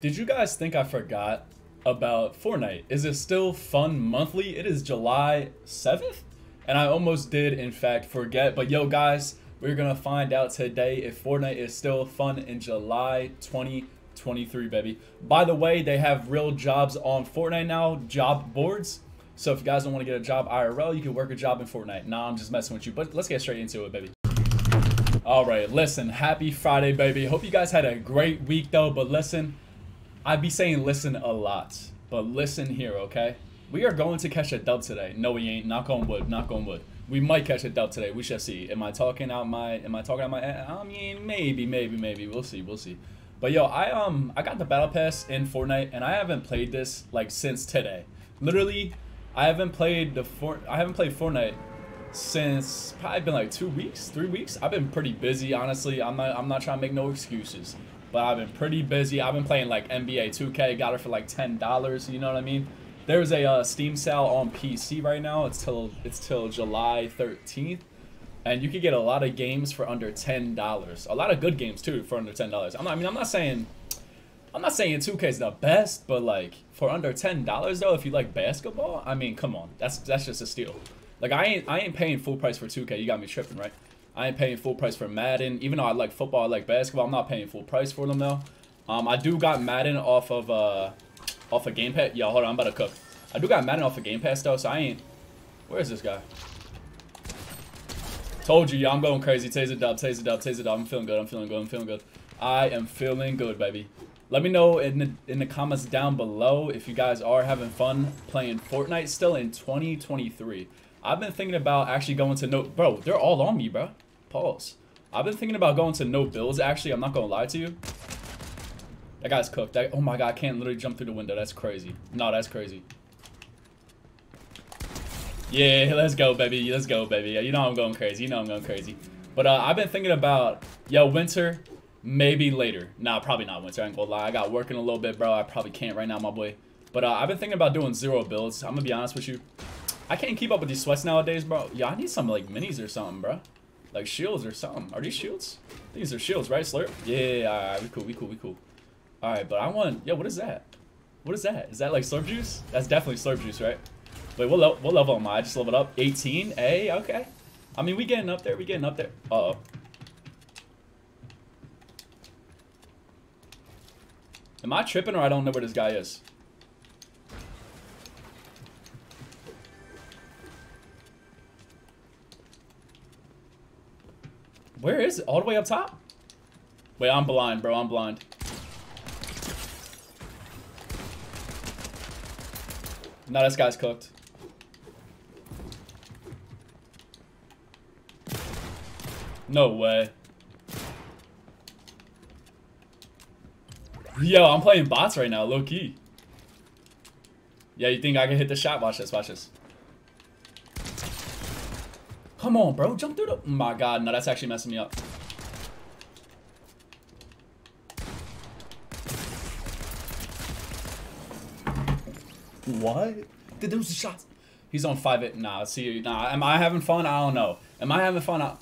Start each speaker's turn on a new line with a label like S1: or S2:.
S1: Did you guys think I forgot about Fortnite? Is it still fun monthly? It is July 7th? And I almost did, in fact, forget. But yo, guys, we're going to find out today if Fortnite is still fun in July 2023, baby. By the way, they have real jobs on Fortnite now, job boards. So if you guys don't want to get a job IRL, you can work a job in Fortnite. Nah, I'm just messing with you. But let's get straight into it, baby. All right, listen, happy Friday, baby. Hope you guys had a great week, though. But listen, I'd be saying listen a lot, but listen here, okay? We are going to catch a dub today. No, we ain't. Knock on wood. Knock on wood. We might catch a dub today. We shall see. Am I talking out my? Am I talking out my? I mean, maybe, maybe, maybe. We'll see. We'll see. But yo, I um, I got the battle pass in Fortnite, and I haven't played this like since today. Literally, I haven't played the Fort. I haven't played Fortnite since probably been like two weeks, three weeks. I've been pretty busy, honestly. I'm not. I'm not trying to make no excuses but I've been pretty busy. I've been playing like NBA 2K, got it for like ten dollars. You know what I mean? There's a uh, Steam sale on PC right now. It's till it's till July 13th, and you can get a lot of games for under ten dollars. A lot of good games too for under ten dollars. I'm not. I mean, I'm not saying. I'm not saying 2K is the best, but like for under ten dollars though, if you like basketball, I mean, come on, that's that's just a steal. Like I ain't I ain't paying full price for 2K. You got me tripping, right? I ain't paying full price for Madden. Even though I like football, I like basketball, I'm not paying full price for them though. Um, I do got Madden off of uh, off of Game Pass. Yo, hold on, I'm about to cook. I do got Madden off of Game Pass though, so I ain't. Where is this guy? Told you, yeah, I'm going crazy. Taser dub, taser dub, taser dub. I'm feeling good. I'm feeling good. I'm feeling good. I am feeling good, baby. Let me know in the in the comments down below if you guys are having fun playing Fortnite still in 2023. I've been thinking about actually going to no, bro. They're all on me, bro. Pause. I've been thinking about going to no builds, actually. I'm not going to lie to you. That guy's cooked. That, oh my god, I can't literally jump through the window. That's crazy. No, that's crazy. Yeah, let's go, baby. Let's go, baby. You know I'm going crazy. You know I'm going crazy. But uh, I've been thinking about, yo, winter, maybe later. Nah, probably not winter. I ain't gonna lie. I got working a little bit, bro. I probably can't right now, my boy. But uh, I've been thinking about doing zero builds. I'm gonna be honest with you. I can't keep up with these sweats nowadays, bro. Yeah, I need some, like, minis or something, bro. Like shields or something. Are these shields? These are shields, right, Slurp? Yeah, alright, we cool, we cool, we cool. Alright, but I want... Yo, what is that? What is that? Is that like slurp juice? That's definitely slurp juice, right? Wait, what, le what level am I? I just leveled up. 18? A, okay. I mean, we getting up there. We getting up there. Uh-oh. Am I tripping or I don't know where this guy is? Where is it? All the way up top? Wait, I'm blind, bro. I'm blind. No, this guy's cooked. No way. Yo, I'm playing bots right now, low key. Yeah, you think I can hit the shot? Watch this, watch this. Come on, bro. Jump through the... Oh my god, no, that's actually messing me up. What? Did those shots? He's on 5 it. Nah, see, nah. Am I having fun? I don't know. Am I having fun? I